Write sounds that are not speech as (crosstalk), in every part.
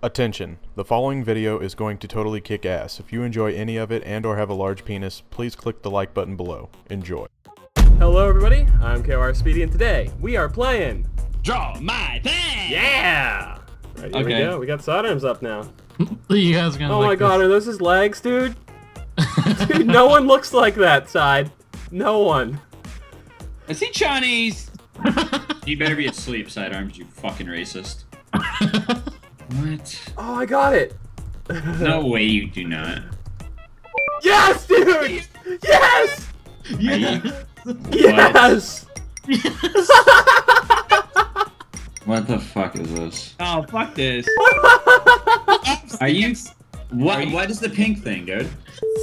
Attention, the following video is going to totally kick ass. If you enjoy any of it and or have a large penis, please click the like button below. Enjoy. Hello everybody, I'm KR Speedy and today we are playing Draw my thing. Yeah! Right, here we Okay. go, we got sidearms up now. (laughs) You guys are gonna Oh like my god, this. are those his legs, dude? (laughs) dude, no one looks like that side. No one. Is he Chinese? (laughs) You better be asleep, sidearms, you fucking racist. What? Oh, I got it! No way you do not. Yes, dude! Yes! (laughs) Yes! you- Yes! What the fuck is this? Oh fuck this. (laughs) Are you? What? Are you- What is the pink thing, dude?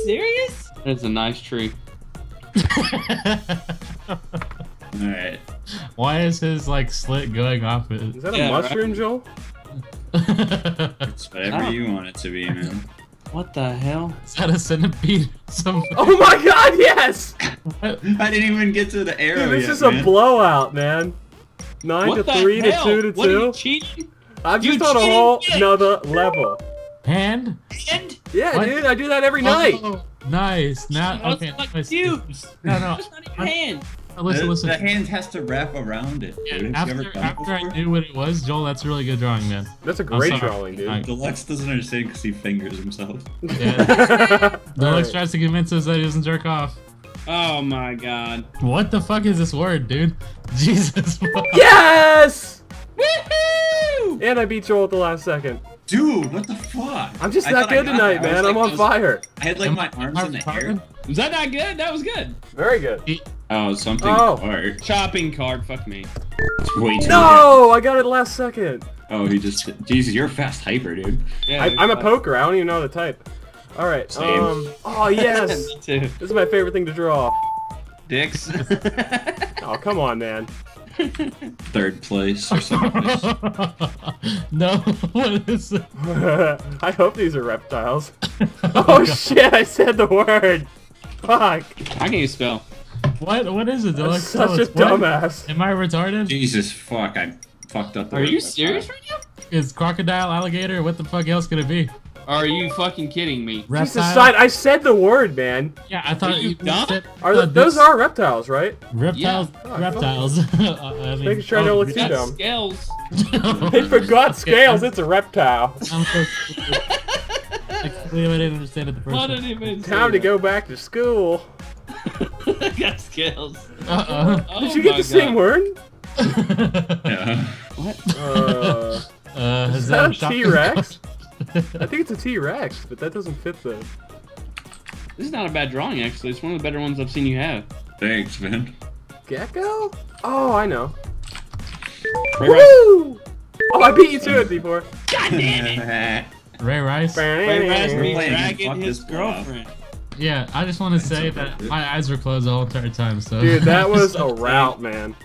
Serious? That's a nice tree. (laughs) All right. Why is his like slit going off Is it? that a Yeah, right. mushroom, Joel? It's whatever Oh. you want it to be, man. What the hell? is that a centipede? Some Oh my god, yes! I didn't even get to the arrow Dude, this yet, is a man. blowout, man. 9 what to the 3 to 2 to What are you 2. cheating? I'm You just on a whole bitch. another level. hand? And Yeah, What? dude, I do that every night. Oh, nice. Now, oh, okay. like anyways. No, no. It's not even hand. Listen, the, listen. the hand has to wrap around it. Yeah, dude. Have you after ever done it after I knew what it was, Joel, that's a really good drawing, man. That's a I'm great sorry. drawing, dude. I- Deluxe doesn't understand because he fingers himself. Yeah. Alright. (laughs) Deluxe tries to convince us that he doesn't jerk off. Oh my god. What the fuck is this word, dude? (laughs) Jesus. fuck. Yes! Woohoo! And I beat Joel at the last second. Dude, what the fuck? I'm just I that thought I good tonight, that. Man. like- I'm I on was- fire. I had like Am my arms in the air. Was that not good? That was good. Very good. Oh, something Oh. hard. Shopping cart. Fuck me. It's way too No! I got it last second. Oh, he just. Jesus, you're a fast hyper, dude. Yeah, I, I'm a poker. I don't even know the type. Alright, Same. um. Oh, (laughs) yes! Me too. this is my favorite thing to draw. Dicks. (laughs) Oh, come on, man. Third place or something. (laughs) no, what is it? I hope these are reptiles. Oh, shit, I said the word. Fuck. How can you spell. (laughs) What? What is it? I'm Deluxe? such Tell a us. What? dumbass. Am I retarded? Jesus fuck, I fucked up. the Are you serious right now? Is crocodile, alligator? What the fuck else could it be? Are you fucking kidding me? Jesus, Reptile? side, I said the word, man. Yeah, I thought Are you dumb? said- Are uh, th- those are reptiles, right? reptiles. Yeah. Oh, reptiles. (laughs) I mean, Making sure I don't look too That's dumb. scales. (laughs) They forgot scales. It's a reptile. I'm so stupid. I clearly didn't understand it the first time. did even say Time to go back to school. (laughs) Got scales. Uh-uh. Oh Did you get my the same word? (laughs) Yeah. What? Uh, uh, is that a T-Rex? (laughs) I think it's a T-Rex, but that doesn't fit the. This is not a bad drawing, actually. It's one of the better ones I've seen you have. Thanks, man. Gecko? Oh, I know. Ray Rice. Oh, I beat you to it before. God damn it! Ray Rice. Ray Rice We're be playing dragging his This Ball. Girlfriend. Yeah, I just want to say that my eyes were closed the whole entire time. So. Dude, that (laughs) was a route, man.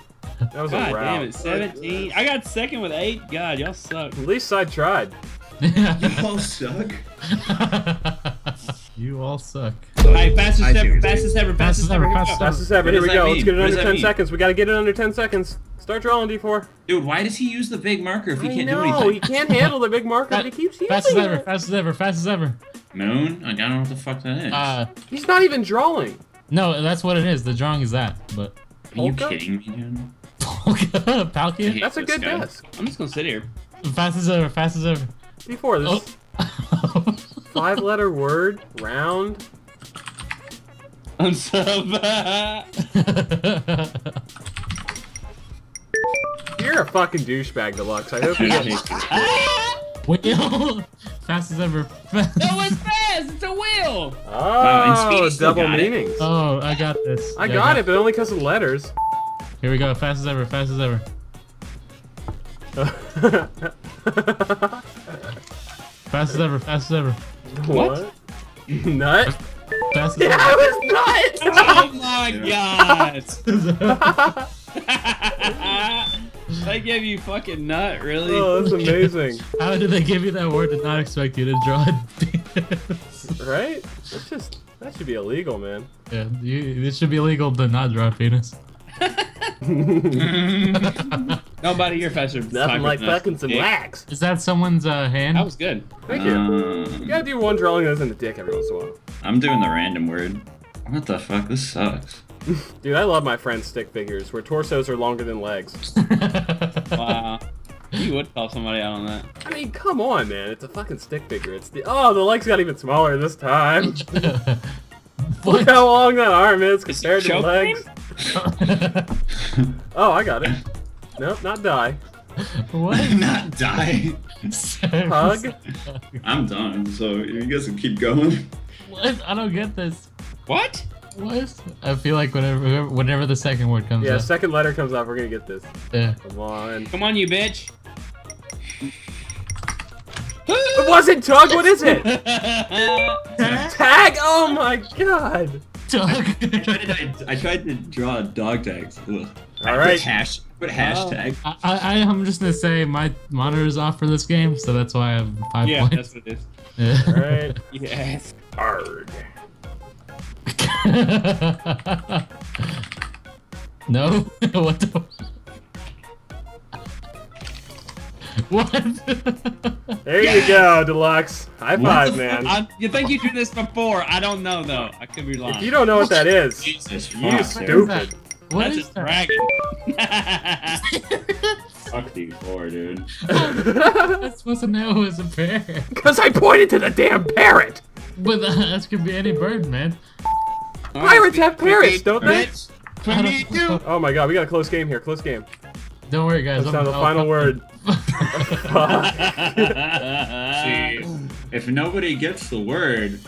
That was a God route. damn it, 17. I got second with 8. God, y'all suck. At least I tried. You all suck. (laughs) you all suck. Alright, fastest I see ever, what fastest ever, fastest ever. Fastest Here we go. Ever. Here we that go. Let's get it What under 10 mean? seconds. We gotta get it under 10 seconds. Start drawing, D4. Dude, why does he use the big marker if he I can't know, do anything? No, he can't handle the big marker, but he keeps using Fast as ever. it. Fast as ever. Fast as ever. Moon? I don't know what the fuck that is. Uh, He's not even drawing. no, that's what it is. The drawing is that. But Are you kidding me, dude? (laughs) Palkia. That's a good guy. guess. I'm just gonna sit here. Fast as ever. Fast as ever. D4, this Oh. (laughs) five letter word, round. I'm so bad. You're a fucking douchebag, Deluxe. I hope you (laughs) I get. hate this. Wheel. (laughs) Fast as ever. That (laughs) was fast! It's a wheel! Oh, Speedy still double got it. meanings. Oh, I got this. I Yeah, got it, but only because of letters. Here we go. Fast as ever. Fast as ever. (laughs) Fast as ever. Fast as ever. what? Nut? Fast as Yeah, I was nut! Oh my god! Ever. they gave you fucking nut, really? oh, that's (laughs) amazing. How did they give you that word? Did not expect you to draw it. Right? That's just that should be illegal, man. yeah, you, it should be illegal to not draw a penis. (laughs) Nobody here, Fester. Nothing like fucking some wax. Is that someone's uh, hand? That was good. Thank you. You Um, gotta do one drawing that in the dick every once in a while. I'm doing the random word. What the fuck? This sucks. (laughs) Dude, I love my friend's stick figures where torsos are longer than legs. (laughs) Wow. you would call somebody out on that. I mean, come on, man. It's a fucking stick figure. It's the oh, the legs got even smaller this time. (laughs) Look how long that arm is Is compared it to the legs. Oh, I got it. Nope, not die. what? Not die. Hug. I'm done. So you guys can keep going. What? I don't get this. What? What? I feel like whenever whenever the second word comes up. Yeah, second letter comes up. We're gonna get this. yeah. Come on. Come on, you bitch. It wasn't tug. What is it? (laughs) Tag. Oh my god. Doug. I tried to, I tried to draw dog tags. Ugh. All right. Put hash. Put hashtag. I, I, I'm just gonna say my monitor is off for this game, so that's why I have five yeah, points. that's what it is. Yeah. All right. (laughs) Yes. Arg. (laughs) no? (laughs) what the? What? There you go, deluxe. High five, man. I, you think you did this before? I don't know though. I could be lying. If you don't know what that is, Jesus you fuck. stupid. What That's is a that? dragon. (laughs) Fuck these four, dude. I'm supposed to know it was a bear. Because I pointed to the damn parrot. But uh, that could be any bird, man. Pirates have parrots, don't they? Bitch. I don't. Oh my god, we got a close game here. Close game. Don't worry, guys. That's I'm- not the final (laughs) word. See, if nobody gets the word,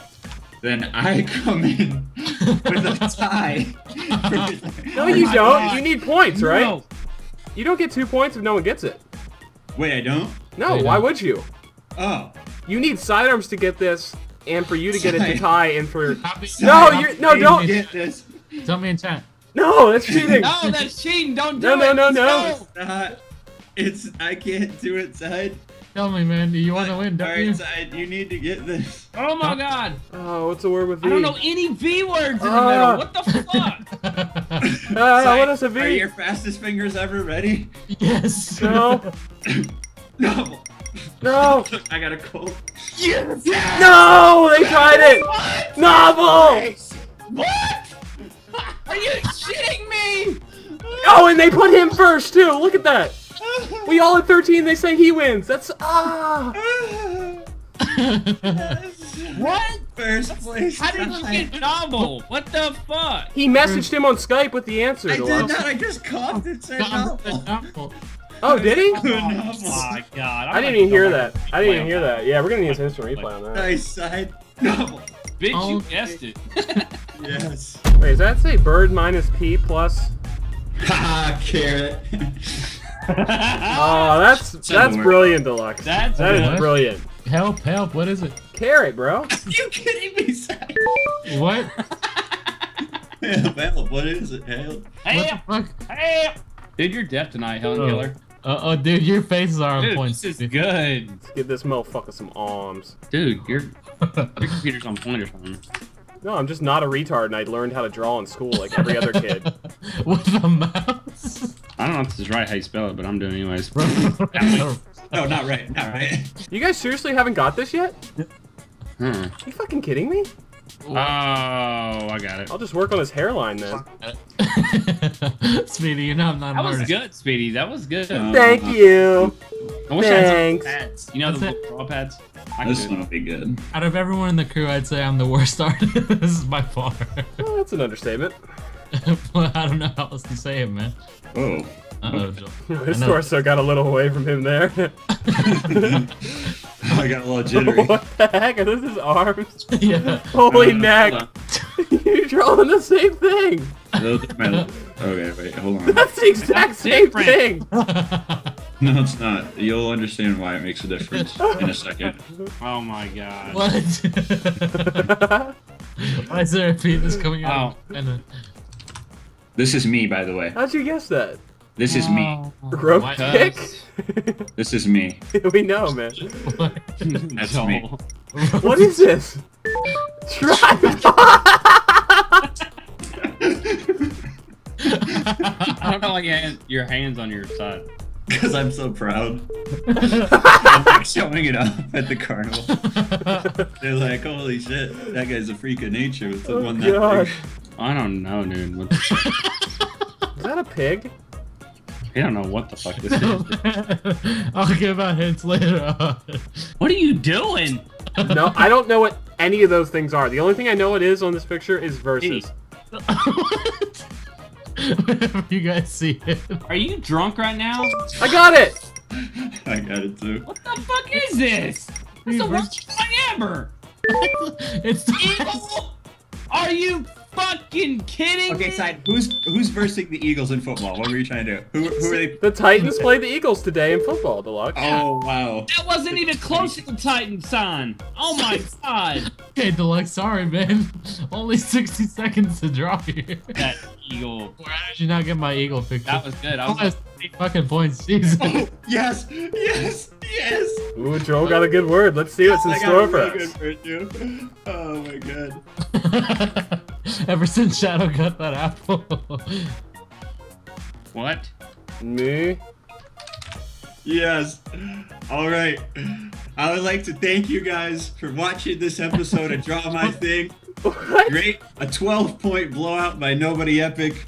then I come in with a tie. No, you don't. God. You need points, right? No. You don't get two points if no one gets it. Wait, I don't? No, Wait, why no. would you? Oh. You need sidearms to get this, and for you to get it to tie, and for No, copy- you're- no, don't- Get this. Tell me in chat. no, that's cheating. No, that's cheating. Don't do No, no, it. no, Let's no. go. Not. It's. I can't do it, side. Tell me, man. Do you want to win? Don't you? Alright, side. You need to get this. Oh my god. Oh, what's the word with V? I don't know any V words in the Ah. middle. What the fuck? (laughs) (laughs) Ah, Side, what is a V? Are your fastest fingers ever ready? yes. No, (laughs) No. (laughs) no, I got a cold. Yes. no! They tried it. What? Novel. what? (laughs) Are you shitting me? Oh, and they put him first too. Look at that. We all at 13. They say he wins. That's ah. (laughs) What? First place. How did you get novel? What the fuck? He messaged him on Skype with the answer. I did not. I just coughed and said novel. Oh, did he? Oh my god. I didn't even hear that. I didn't even hear that. Yeah, we're gonna need an instant replay on that. Nice side. Novel. Bitch, you Oh. guessed it. (laughs) Yes. Wait, does that say bird minus P plus? Ha (laughs) ah, carrot. (laughs) Oh, that's that's brilliant, Deluxe. That's That is good. brilliant. help! Help! What is it? Carrot, bro. you kidding me, side? What? Help! what is it? Help. What Hey, the fuck? hey. Dude, you're deaf tonight, Helen Oh. Keller. Uh, oh, dude, your faces are on Dude, point. this is good. Let's give this motherfucker some arms. Dude, your your (laughs) computer's on point or something. No, I'm just not a retard, and I learned how to draw in school like every other kid. (laughs) With the mouse. I don't know if this is right how you spell it, but I'm doing it anyways. (laughs) No, not right. Not right. You guys seriously haven't got this yet? Hmm. you fucking kidding me? Oh, I got it. I'll just work on his hairline then. (laughs) Speedy, you know I'm not That an was artist. good, Speedy. That was good. Uh, Thank you. I wish I had some Thanks. pads. You know the That's little draw pads? I This could. one will be good. Out of everyone in the crew, I'd say I'm the worst (laughs) artist. this is by far. Well, that's an understatement. (laughs) I don't know how else to say it, man. Oh. Uh oh, (laughs) Joel. His torso got a little away from him there. (laughs) I got a little jittery. (laughs) what the heck? Are this his arms? yeah. Holy Uh, neck! You're drawing the same thing! Those are my- Okay, wait, hold on. That's the exact That's same different. thing! No, it's not. You'll understand why it makes a difference in a second. Oh my god. what? Why is there a penis coming out? Oh. And a- This is me, by the way. How'd you guess that? This is me. Oh. Rope What? kick? (laughs) This is me. (laughs) we know, man. What? (laughs) That's Joel. me. What is this? Try I don't know, like your hand- your hands on your side. because I'm so proud. I'm like showing it up at the carnival. They're like, holy shit, that guy's a freak of nature with the Oh, one that God. big. I don't know, dude. What the- Is that a pig? I don't know what the fuck this is. (laughs) I'll give out hints later on. What are you doing? No, I don't know what any of those things are. The only thing I know it is on this picture is versus. What? Whenever (laughs) you guys see it. Are you drunk right now? I got it! I got it too. What the fuck is this? It's the worst thing ever. (laughs) It's the Eagle? Are you fucking kidding Okay, me? side. Who's who's versing the Eagles in football? What were you trying to do? Who, who are they? The Titans played the Eagles today in football, Deluxe. Oh wow. That wasn't even close to the Titans sign. Oh my god. (laughs) Okay, Deluxe, sorry, man. Only 60 seconds to drop here. That eagle. Why did you not get my eagle picture? That was good. I I was was fucking points. Jesus. Oh, (laughs) yes, (laughs) yes, yes. Ooh, Joel got a good word. Let's see what's in I got store a for really us. good word, too. Oh my god. (laughs) Ever since Shadow got that apple. what? Me? Yes. All right. I would like to thank you guys for watching this episode of Draw My Thing. What? Great. A 12 point blowout by Nobody Epic.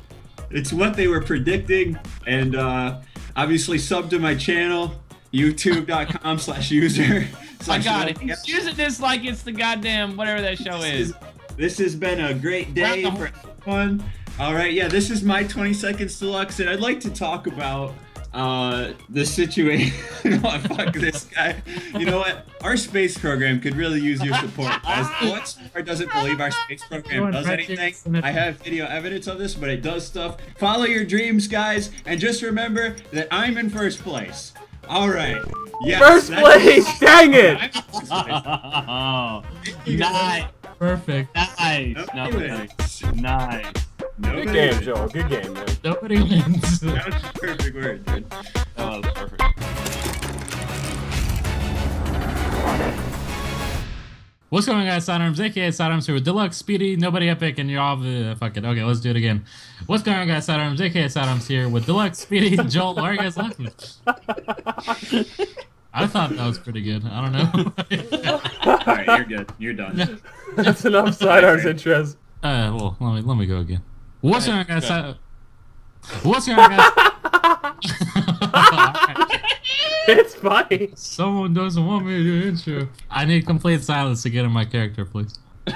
It's what they were predicting. And uh, obviously, sub to my channel, youtube.com (laughs) slash user. Slash god, Nobody he's using this like it's the goddamn whatever that show This is. This has been a great day for everyone. All right, yeah, this is my 20 seconds deluxe, and I'd like to talk about uh, the situation. (laughs) oh, fuck this guy. You know what? Our space program could really use your support. As what Star doesn't believe our space program does anything. I have video evidence of this, but it does stuff. Follow your dreams, guys, and just remember that I'm in first place. All right. Yes, First that's- place! Dang it! I'm in. (laughs) Oh, nice, Perfect. nice, Nobody no, nice. Nobody Good game, wins. Joel. Good game, man. Nobody wins. (laughs) That was a perfect word, dude. That was perfect. What's going on, guys? Sidearms, aka Sidearms here with Deluxe, Speedy, Nobody Epic, and you're all. Uh, fuck it. Okay, let's do it again. What's going on, guys? Sidearms, aka Sidearms here with Deluxe, Speedy, Joel. Why are you guys laughing? (laughs) I thought that was pretty good. I don't know. All right, you're good. You're done. That's enough sidearms interest. Uh, well, let me let me go again. What's going on, guys? What's going on, guys? It's funny. Someone doesn't want me to do intro. I need complete silence to get in my character, please. (laughs) How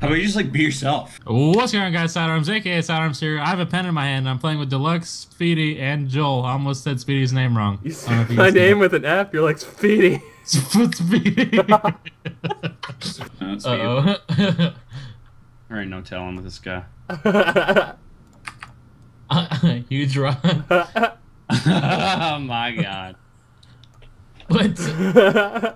about you just like be yourself? What's going on, guys? Sidearms, aka Sidearms here. I have a pen in my hand. I'm playing with Deluxe, Speedy, and Joel. I almost said Speedy's name wrong. You I don't know if say you my name with an F, you're like Speedy. (laughs) Speedy. It's for you. Uh oh. There ain't no telling with this guy. (laughs) Huge run. oh (laughs) my god. What? (laughs)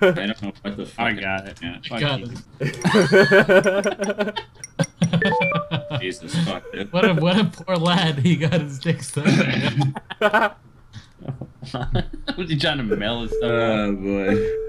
I don't know what the fuck. I got it. Yeah. Fuck Got it. Jesus fuck, dude. What a what a poor lad. He got his dick stuck. (laughs) Was he trying to mail his stuff? Oh boy.